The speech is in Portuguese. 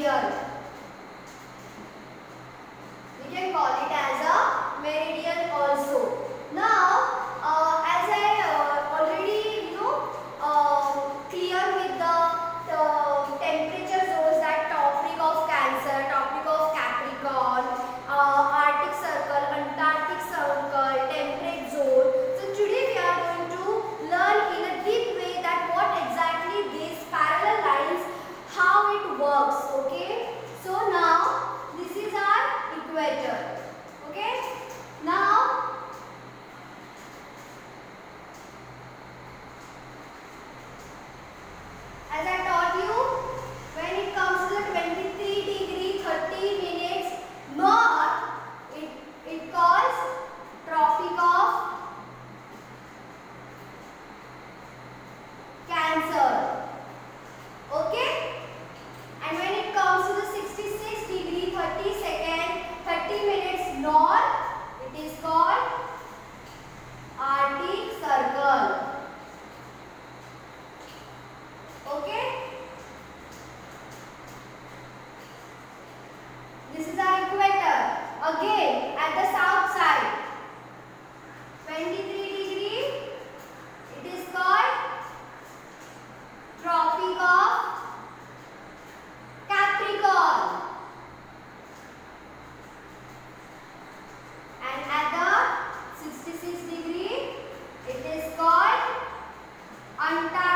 meridian. Canta.